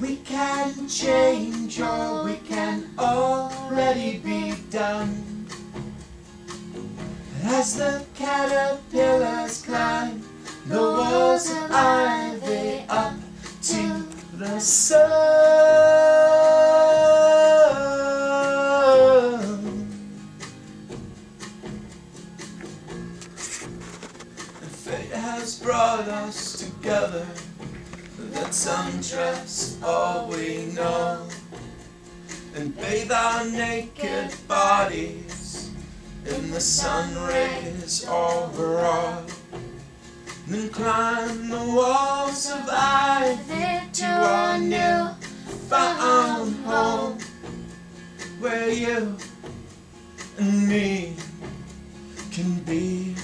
We can change or we can already be done. As the caterpillars climb the walls of ivy up to the sun. And fate has brought us together. Let's undress all we know and bathe our naked bodies in the sun rays overall. Then climb the walls of ivy to our new found home where you and me can be.